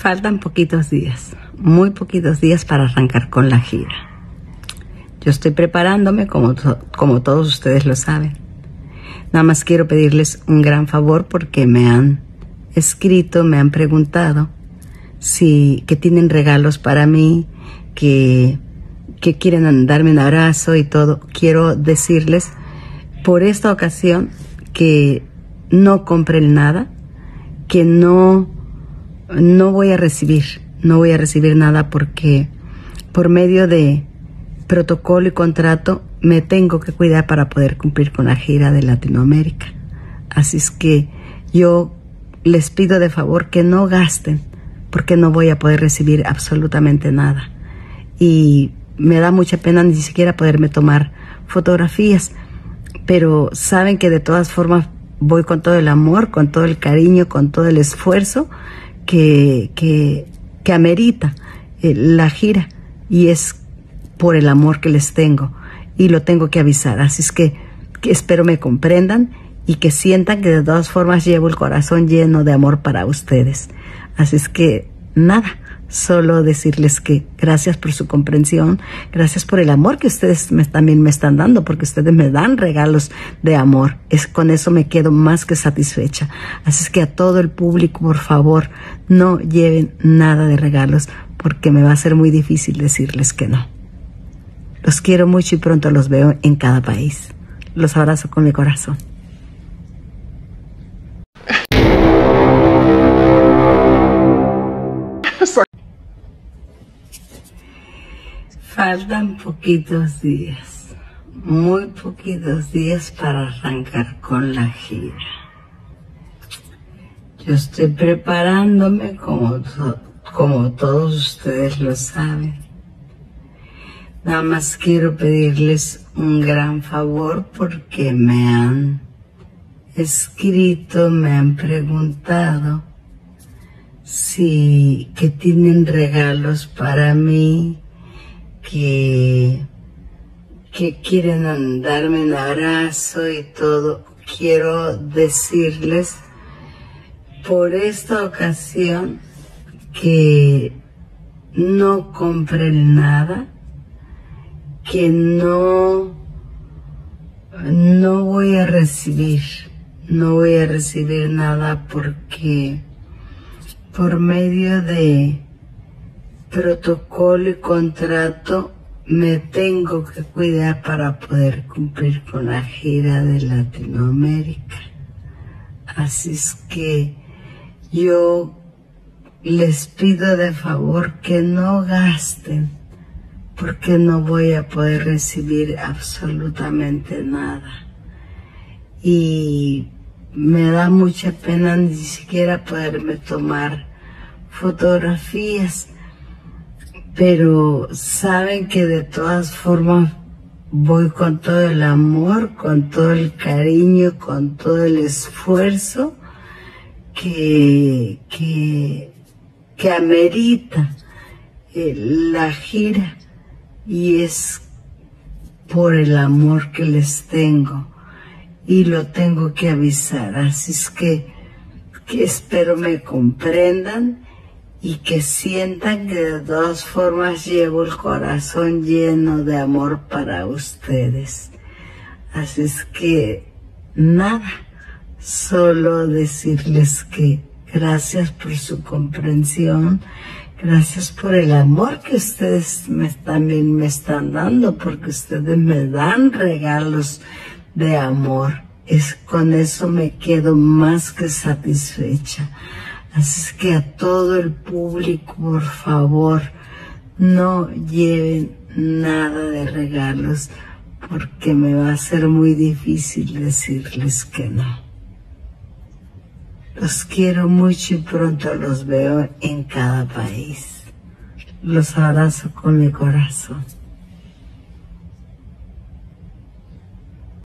Faltan poquitos días, muy poquitos días para arrancar con la gira. Yo estoy preparándome como, como todos ustedes lo saben. Nada más quiero pedirles un gran favor porque me han escrito, me han preguntado si que tienen regalos para mí, que, que quieren darme un abrazo y todo. Quiero decirles por esta ocasión que no compren nada, que no no voy a recibir, no voy a recibir nada porque por medio de protocolo y contrato me tengo que cuidar para poder cumplir con la gira de Latinoamérica. Así es que yo les pido de favor que no gasten porque no voy a poder recibir absolutamente nada. Y me da mucha pena ni siquiera poderme tomar fotografías, pero saben que de todas formas voy con todo el amor, con todo el cariño, con todo el esfuerzo que, que, que amerita eh, la gira y es por el amor que les tengo y lo tengo que avisar. Así es que, que espero me comprendan y que sientan que de todas formas llevo el corazón lleno de amor para ustedes. Así es que nada, solo decirles que gracias por su comprensión, gracias por el amor que ustedes también me están dando, porque ustedes me dan regalos de amor. Es con eso me quedo más que satisfecha. Así es que a todo el público, por favor, no lleven nada de regalos, porque me va a ser muy difícil decirles que no. Los quiero mucho y pronto los veo en cada país. Los abrazo con mi corazón. Faltan poquitos días, muy poquitos días para arrancar con la gira. Yo estoy preparándome como, como todos ustedes lo saben. Nada más quiero pedirles un gran favor porque me han escrito, me han preguntado si que tienen regalos para mí que, que quieren darme un abrazo y todo, quiero decirles por esta ocasión que no compren nada, que no, no voy a recibir, no voy a recibir nada porque por medio de protocolo y contrato me tengo que cuidar para poder cumplir con la gira de Latinoamérica. Así es que yo les pido de favor que no gasten porque no voy a poder recibir absolutamente nada. Y me da mucha pena ni siquiera poderme tomar fotografías pero saben que de todas formas voy con todo el amor, con todo el cariño, con todo el esfuerzo que, que, que amerita eh, la gira. Y es por el amor que les tengo. Y lo tengo que avisar. Así es que, que espero me comprendan y que sientan que de todas formas llevo el corazón lleno de amor para ustedes. Así es que nada, solo decirles que gracias por su comprensión, gracias por el amor que ustedes me, también me están dando, porque ustedes me dan regalos de amor. Es con eso me quedo más que satisfecha. Así es que a todo el público, por favor, no lleven nada de regalos porque me va a ser muy difícil decirles que no. Los quiero mucho y pronto los veo en cada país. Los abrazo con mi corazón.